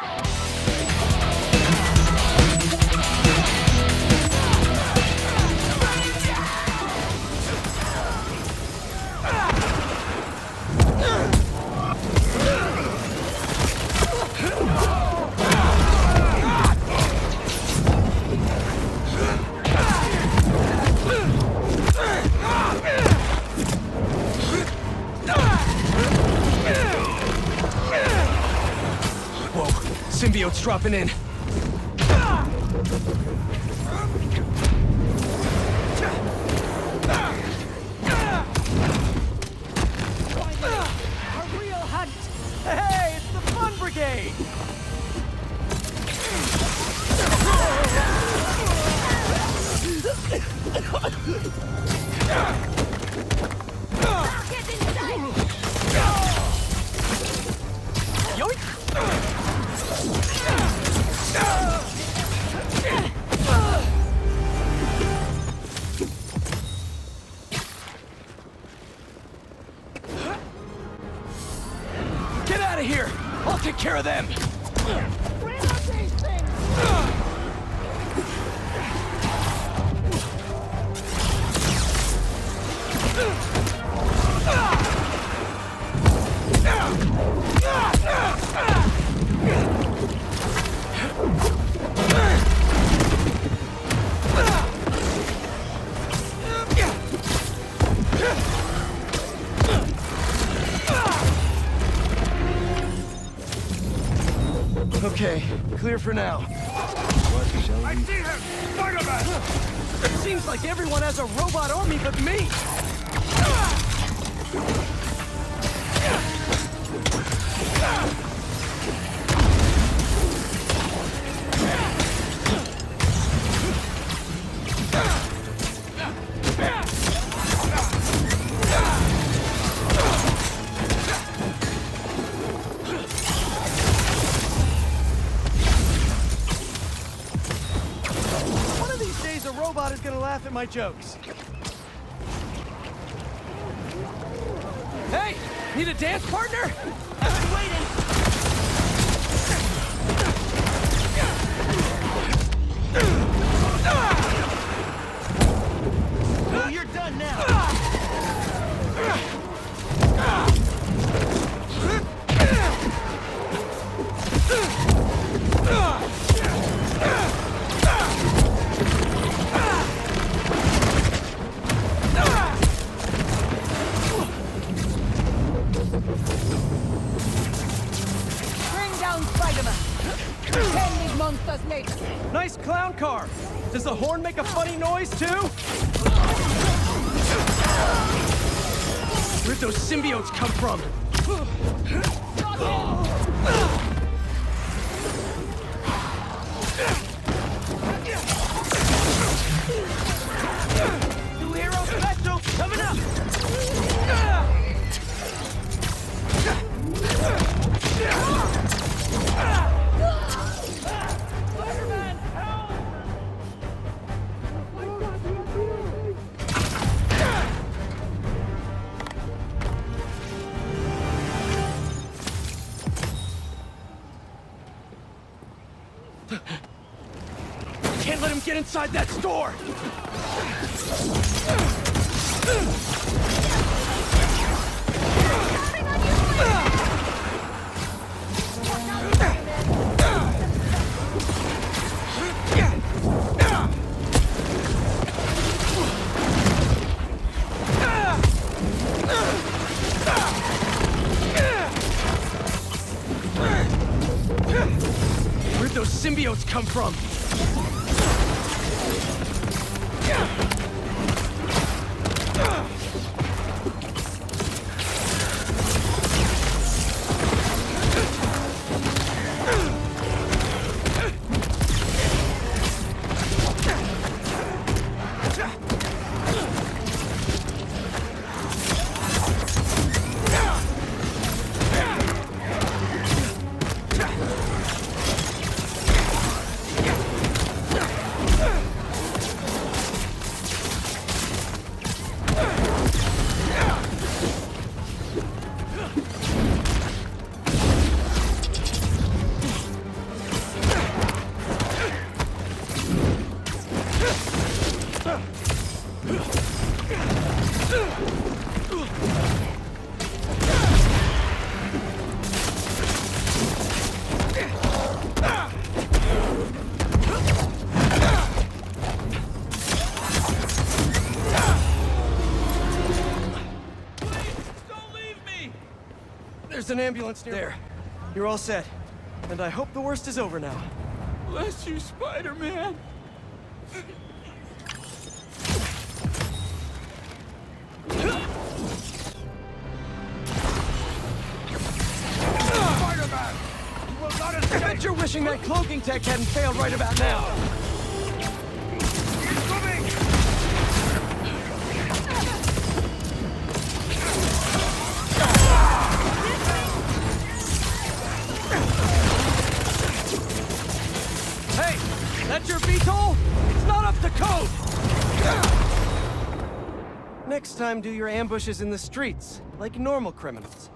Whoa, symbiote's dropping in. Here! I'll take care of them! Okay, clear for now. I see him! Spider-Man! It seems like everyone has a robot army but me! One of is gonna laugh at my jokes. Hey, need a dance partner? I've been waiting! Oh, Nice clown car! Does the horn make a funny noise, too? Where'd those symbiotes come from? New Can't let him get inside that store! Those symbiotes come from? There's an ambulance near there. You're all set. And I hope the worst is over now. Bless you, Spider-Man. Spider-Man! You will not I bet you're wishing that cloaking tech hadn't failed right about now. Next time, do your ambushes in the streets, like normal criminals.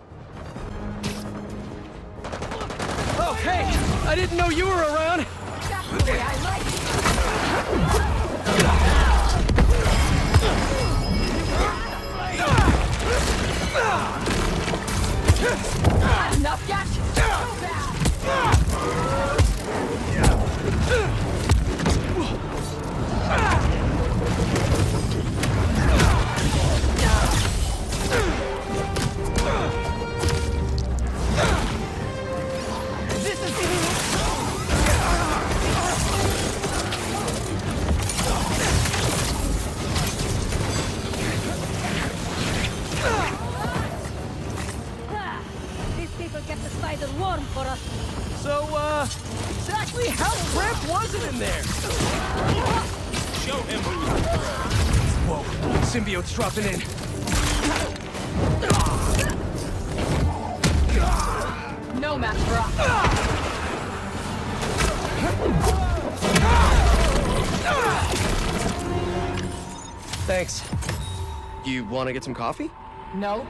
Oh, hey! I didn't know you were around! Way I like there? Show him who's... the Whoa, symbiote's dropping in. No match for us. Thanks. You want to get some coffee? No,